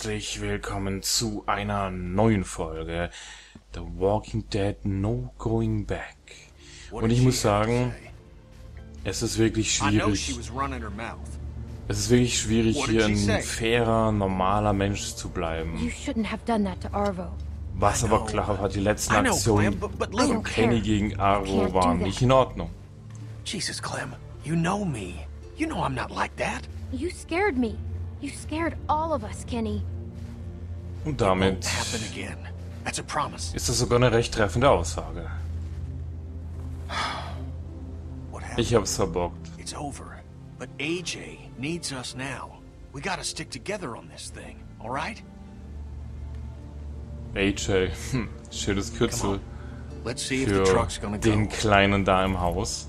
herzlich willkommen zu einer neuen Folge The Walking Dead No Going Back. Und ich muss sagen, es ist wirklich schwierig. Es ist wirklich schwierig, hier ein fairer, normaler Mensch zu bleiben. Was aber klar war, die letzten Aktionen von Kenny gegen Arvo waren nicht in Ordnung. Jesus, Clem, you know me. You know I'm not like that. You scared me. You scared all of us, Kenny. Und damit ist das sogar eine recht treffende Aussage. Ich hab's verbockt. It's over. But AJ needs us now. We gotta stick together on this thing, alright? AJ, hm, schönes Kürzel für den Kleinen da im Haus.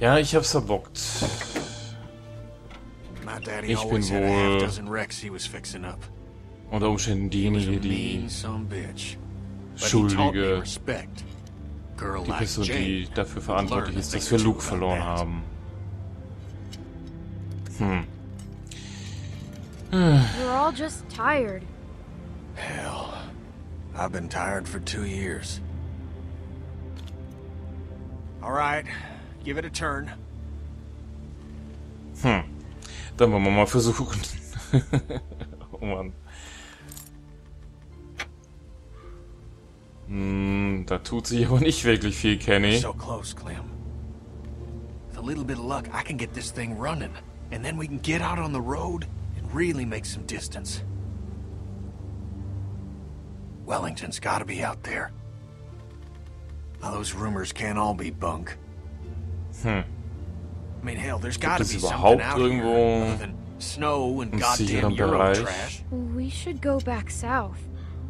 Ja, ich hab's verbockt. Ich bin wohl unter Umständen diejenige, die Schuldige, die Person, die dafür verantwortlich ist, dass wir Luke verloren haben. Hm. We're all just tired. Hell, I've been tired for two years. All right, Give it a turn. Dann wollen wir mal versuchen. oh Mann. Hm, da tut sich aber nicht wirklich viel, Kenny. So close, Clem. With a little bit of luck, I can get this thing running. And then we can get out on the road and really make some distance. Wellington's gotta be out there. Now, those rumors can't all be bunk. Hm. I mean, hell, there's got to be something out here other than snow and goddamn Euro trash. We should go back south.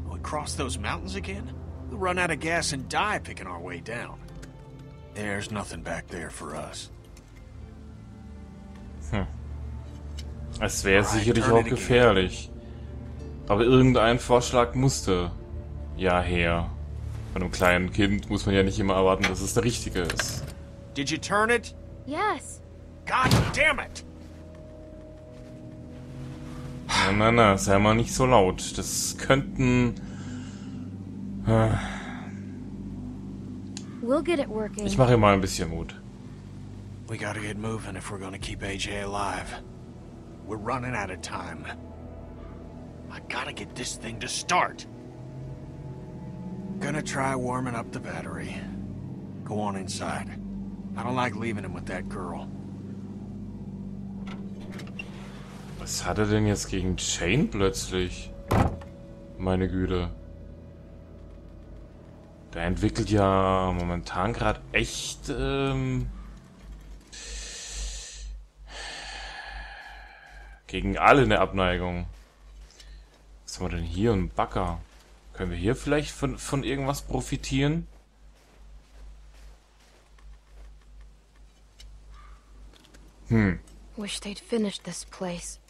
We cross those mountains again? We'll run out of gas and die picking our way down. There's nothing back there for us. Hm. Es wäre sicherlich auch gefährlich. Aber irgendein Vorschlag musste ja her. Von einem kleinen Kind muss man ja nicht immer erwarten, dass es der richtige ist. Did you turn it? Yes. God damn it! Na, na, na, sei mal nicht so laut. Das könnten... Äh, we'll get it working. Ich mache mal ein bisschen Mut. We gotta get moving if we're gonna keep AJ alive. We're running out of time. I gotta get this thing to start. Gonna try warming up the battery. Go on inside. I don't like leaving him with that girl. Was hat er denn jetzt gegen Shane plötzlich? Meine Güte. Der entwickelt ja momentan gerade echt ähm, gegen alle eine Abneigung. Was haben wir denn hier? Ein Backer. Können wir hier vielleicht von, von irgendwas profitieren? Hm. Wish they'd finished this place.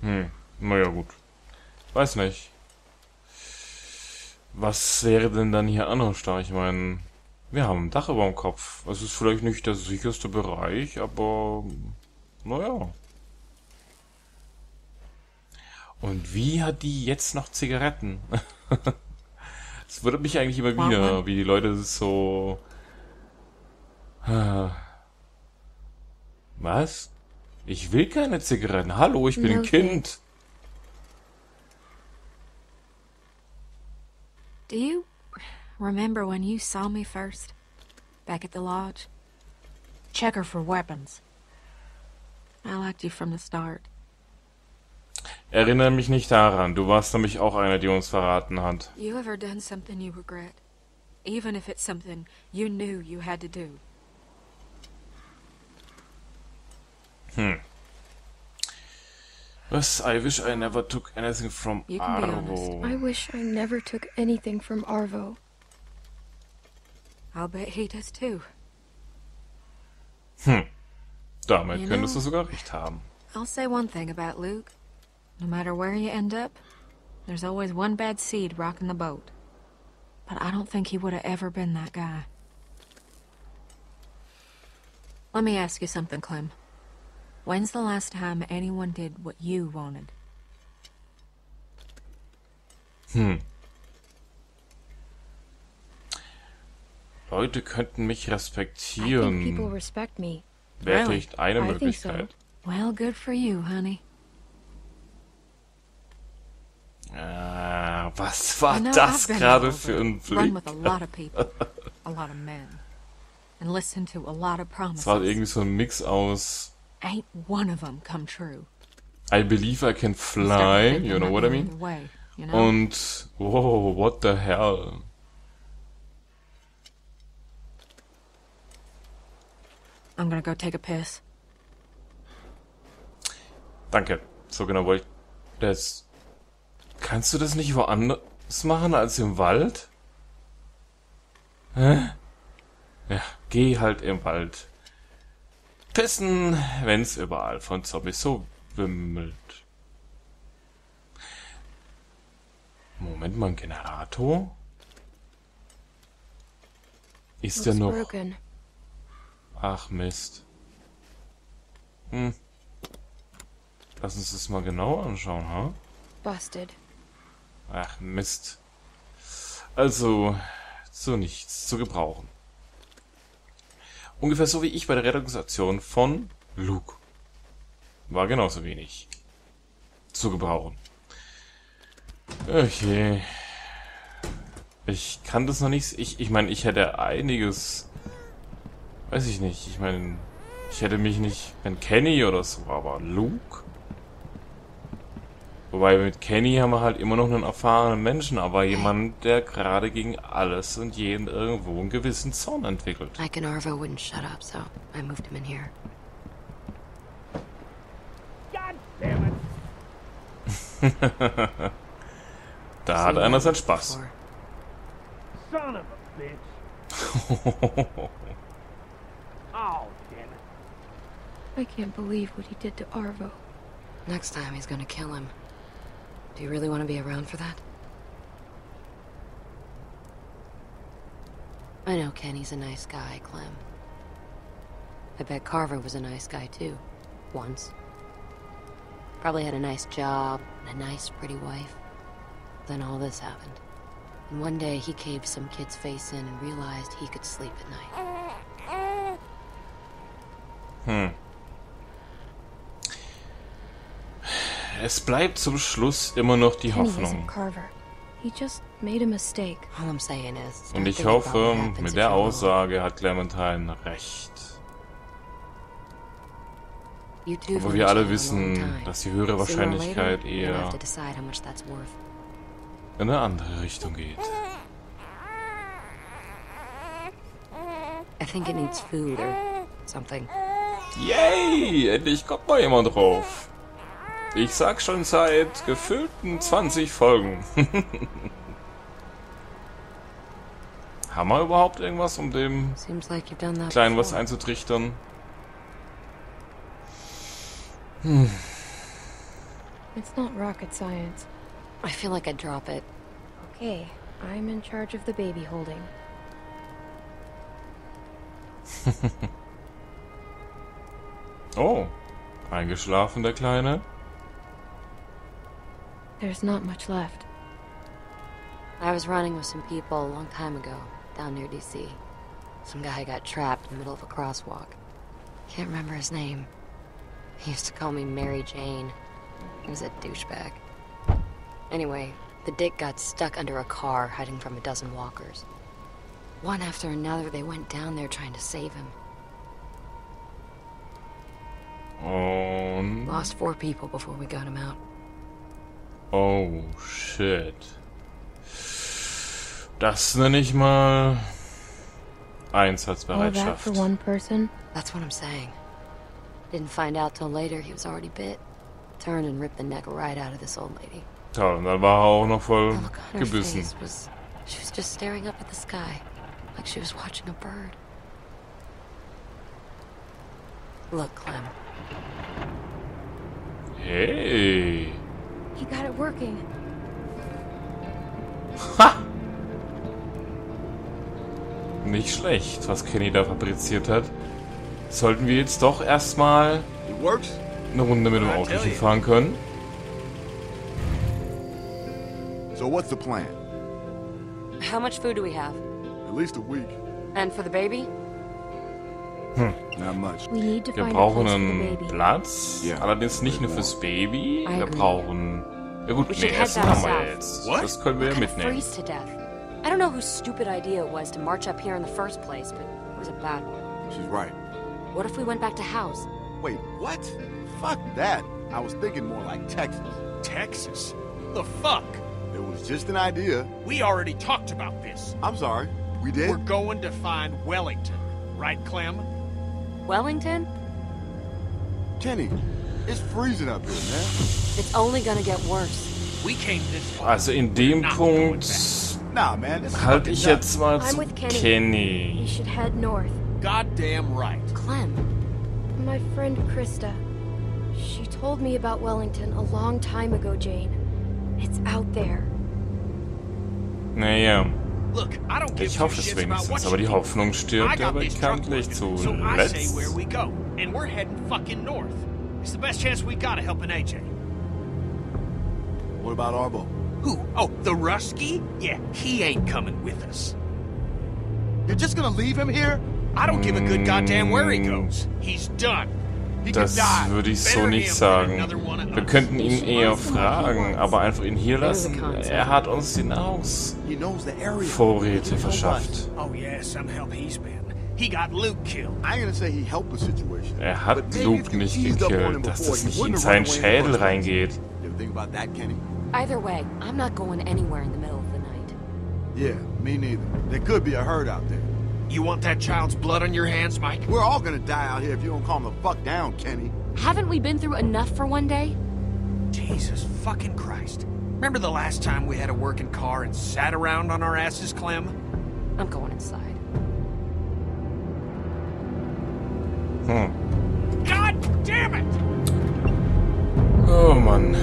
Hm, naja gut. Weiß nicht. Was wäre denn dann hier anders da? Ich meine, wir haben ein Dach über dem Kopf. Es ist vielleicht nicht der sicherste Bereich, aber naja. Und wie hat die jetzt noch Zigaretten? Es wundert mich eigentlich immer wieder, wie die Leute so was? Ich will keine Zigaretten. Hallo, ich bin no ein Kind. Do you remember when you saw me first? Back at the lodge? Check her for weapons. I liked you from the start. Erinnere mich nicht daran. Du warst nämlich auch einer, die uns verraten hat. You ever done something you regret? Even if it's something you knew you had to do. Hmm. Yes, I wish I never took anything from you can Arvo. Be honest. I wish I never took anything from Arvo. I'll bet he does too. Hm. Damit you könntest know, du sogar recht haben. I'll say one thing about Luke. No matter where you end up, there's always one bad seed rocking the boat. But I don't think he would have ever been that guy. Let me ask you something, Clem. When's the last time anyone did what you wanted? Hm. Leute könnten mich respektieren. respect me. Wäre Really? vielleicht eine I think so. Möglichkeit. Well, good for you, honey. Ah, was war das I've been gerade für over, ein Run Blick? with a lot of people, a lot of men, and listen to a lot of Es war promises. irgendwie so ein Mix aus Ain't one of them come true. I believe I can fly, you know what I mean? Way, you know? Und, wow, what the hell? I'm gonna go take a piss. Danke. So genau wollte ich das. Kannst du das nicht woanders machen als im Wald? Hä? Ja, geh halt im Wald. Pissen, wenn's überall von Zombies so wimmelt. Moment mal, ein Generator? Ist der noch... broken. Ach Mist. Hm. Lass uns das mal genau anschauen, ha? Busted. Ach Mist. Also, zu nichts zu gebrauchen. Ungefähr so wie ich bei der Rettungsaktion von Luke. War genauso wenig zu gebrauchen. Okay. Ich kann das noch nicht... Ich, ich meine, ich hätte einiges... Weiß ich nicht. Ich meine, ich hätte mich nicht... Wenn Kenny oder so, aber Luke... Wobei mit Kenny haben wir halt immer noch einen erfahrenen Menschen, aber jemand, der gerade gegen alles und jeden irgendwo einen gewissen Zorn entwickelt. Ike and Arvo wouldn't shut up, so I moved him in here. Da hat einer seinen Spaß. Son of a bitch. Oh, damn it. I can't believe what he did to Arvo. Next time he's gonna kill him. Do you really want to be around for that? I know Kenny's a nice guy, Clem. I bet Carver was a nice guy too. Once. Probably had a nice job and a nice, pretty wife. Then all this happened. And one day he caved some kid's face in and realized he could sleep at night. Hm. Es bleibt zum Schluss immer noch die Hoffnung. Und ich hoffe, mit der. Aussage hat Clementine recht. Aber wir alle wissen, dass die höhere Wahrscheinlichkeit eher in eine andere Richtung geht. I think it needs food or something. Yay! Endlich kommt mal jemand drauf. Ich sag schon seit gefüllten 20 Folgen. Haben wir überhaupt irgendwas, um dem like Kleinen was einzutrichtern? It's not rocket science. I feel like I'd drop it. Okay, I'm in charge of the baby holding. Oh, eingeschlafen der Kleine? There's not much left. I was running with some people a long time ago, down near DC. Some guy got trapped in the middle of a crosswalk. Can't remember his name. He used to call me Mary Jane. He was a douchebag. Anyway, the dick got stuck under a car hiding from a dozen walkers. One after another, they went down there trying to save him. Oh, Und... Lost four people before we got him out. Oh, shit. Das nenne ich mal... All that Einsatzbereitschaft. for one person? That's what I'm saying. Didn't find out till later he was already bit. Turned and ripped the neck right out of this old lady. Toll, und dann war er auch noch voll The look on her gebissen. face was she was just staring up at the sky, like she was watching a bird. Look, Clem. Hey. He got it working. Nicht schlecht, was Kenny da fabriziert hat. sollten wir jetzt doch erstmal eine Runde mit dem Autochen fahren können. So what's the plan? How much food do we have? At least a week. And for the baby? Not much. We need to Wir find a brauchen place for the einen baby. Platz, Ja. allerdings nicht nur fürs Baby. Wir brauchen... Ja gut, We nee, should head Essen haben wir south. jetzt. What? Das können wir ja mitnehmen. freeze to death. I don't know whose stupid idea it was to march up here in the first place, but it was a bad one. She's right. What if we went back to house? Wait, what? Fuck that. I was thinking more like Texas. Texas? The fuck? It was just an idea. We already talked about this. I'm sorry. We did? We're going to find Wellington, right, Clem? Wellington? Kenny, it's freezing up here, man. It's only gonna get worse. We came this far. Also in dem Not going Punkt Nah, man, this is halte fucking ich nuts. jetzt mal I'm zu with Kenny. We should head north. Goddamn right. Clem, My friend Krista. She told me about Wellington a long time ago, Jane. It's out there. Naja, Look, I don't give ich two hoffe es about wenigstens, what aber die. Hoffnung I stirbt ja got this truck bekanntlich so I say zuletzt. where we go, and we're heading fucking north. It's the best chance we got of helping AJ. What about Arbo? Who? Oh, the Rusky? Yeah, he ain't coming with us. You're just gonna leave him here? I don't give a good goddamn where he Mm. goes. He's done. Das würde ich so nicht sagen. Wir könnten ihn eher fragen, aber einfach ihn hier lassen. Er hat uns die Nahrungsvorräte verschafft. Oh yeah, some help he's been. He got Luke killed. I ain't gonna say he helped the situation. Er hat Luke nicht gekillt, dass das nicht in seinen Schädel reingeht. Either way, I'm not going anywhere in the middle of the night. Yeah, me neither. There could be a herd out there. You want that child's blood on your hands, Mike? We're all gonna die out here if you don't calm the fuck down, Kenny. Haven't we been through enough for one day? Jesus fucking Christ. Remember the last time we had a working car and sat around on our asses, Clem? I'm going inside. Hmm. God damn it! Oh man.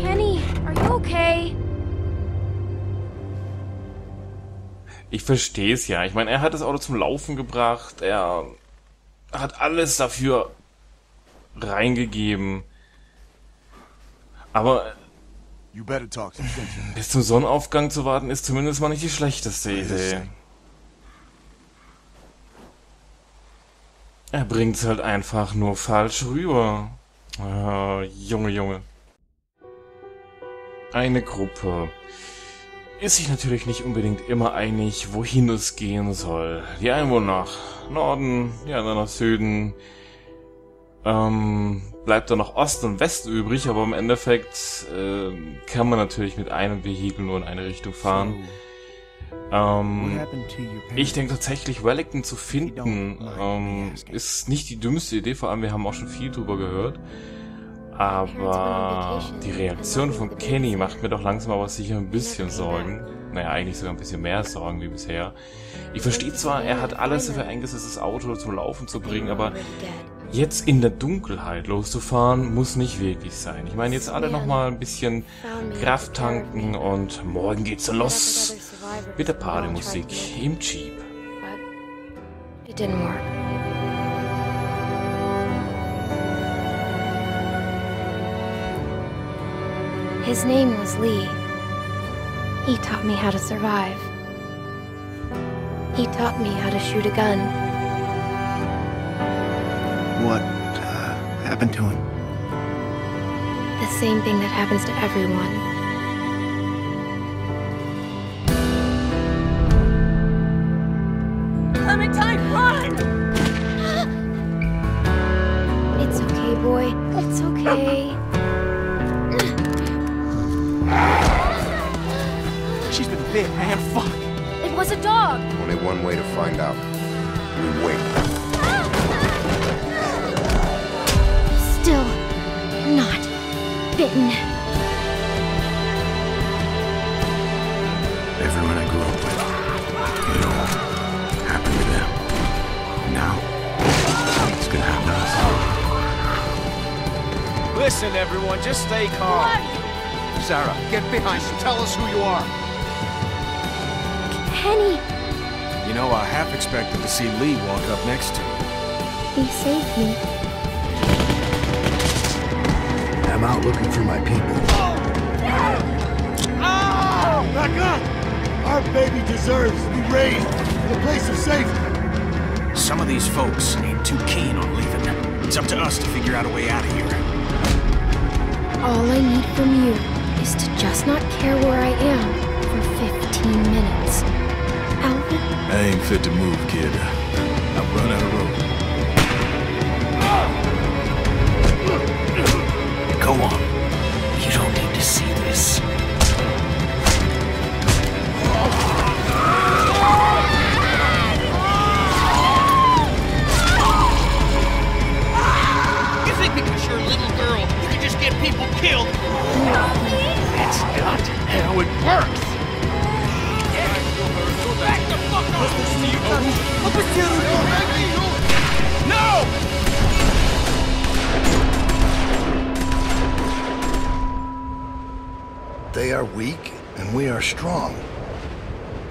Kenny, are you okay? Ich verstehe es ja. Ich meine, er hat das Auto zum Laufen gebracht. Er hat alles dafür reingegeben. Aber bis zum Sonnenaufgang zu warten, ist zumindest mal nicht die schlechteste Idee. Er bringt's halt einfach nur falsch rüber. Ah, Junge, Junge. Eine Gruppe ist sich natürlich nicht unbedingt immer einig, wohin es gehen soll. Die einen wollen nach Norden, die anderen nach Süden. Ähm, bleibt dann noch Ost und West übrig, aber im Endeffekt ähm, kann man natürlich mit einem Vehikel nur in eine Richtung fahren. Ähm, ich denke tatsächlich, Wellington zu finden, ähm, ist nicht die dümmste Idee, vor allem wir haben auch schon viel drüber gehört. Aber die Reaktion von Kenny macht mir doch langsam aber sicher ein bisschen Sorgen. Naja, eigentlich sogar ein bisschen mehr Sorgen wie bisher. Ich verstehe zwar, er hat alles dafür eingesetzt, das Auto zum Laufen zu bringen, aber jetzt in der Dunkelheit loszufahren, muss nicht wirklich sein. Ich meine, jetzt alle nochmal ein bisschen Kraft tanken und morgen geht's los mit der Partymusik im Jeep. It didn't work. His name was Lee. He taught me how to survive. He taught me how to shoot a gun. What uh, happened to him? The same thing that happens to everyone. Clementine, run! It's okay, boy. It's okay. Bit, man. Fuck. It was a dog. Only one way to find out. We wait. Still not bitten. Everyone I grew up with. It all happened to them. Now, it's gonna happen to us. Listen, everyone, just stay calm. Sarah, get behind him. Tell us who you are. Kenny, You know, I half expected to see Lee walk up next to you. He saved me. I'm out looking for my people. Oh, oh, back up! Our baby deserves to be raised in a place of safety. Some of these folks ain't too keen on leaving. Them. It's up to us to figure out a way out of here. All I need from you is to just not care where I am for 15 minutes. Alvin? I ain't fit to move, kid. I've run out of rope. Go on. You don't need to see this. You think because you're a little girl, you can just get people killed? That's not how it works. They are weak, and we are strong.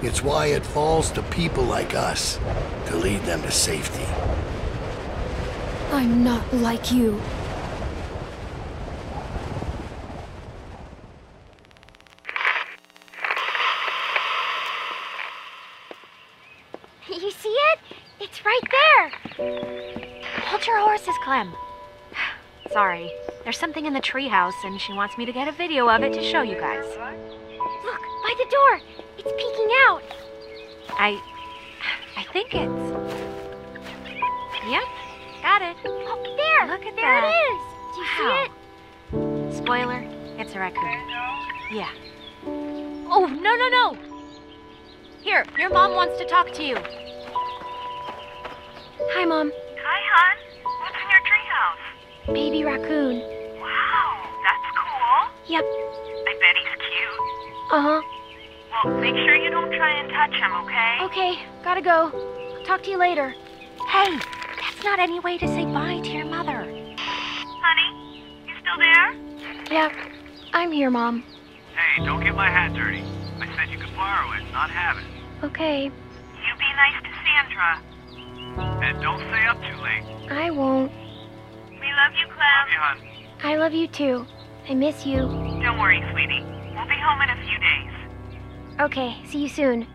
It's why it falls to people like us to lead them to safety. I'm not like you. You see it? It's right there. Hold your horses, Clem. Sorry. There's something in the treehouse, and she wants me to get a video of it to show you guys. Look, by the door. It's peeking out. I. I think it's. Yep, got it. Oh, there. Look at there that. it is. Do you Wow. see it? Spoiler, it's a raccoon. Yeah. Oh, no, no, no! Here, your mom wants to talk to you. Hi, Mom. Hi, hon. What's in your treehouse? Baby raccoon. Wow, that's cool. Yep. I bet he's cute. Uh huh. Well, make sure you don't try and touch him, okay? Okay, gotta go. Talk to you later. Hey, that's not any way to say bye to your mother. Honey, you still there? Yep. I'm here, Mom. Hey, don't get my hat dirty. I said you could borrow it, not have it. Okay, You be nice to Sandra. And don't stay up too late. I won't. We love you, Clem. Love you, hon. I love you too. I miss you. Don't worry, sweetie. We'll be home in a few days. Okay, see you soon.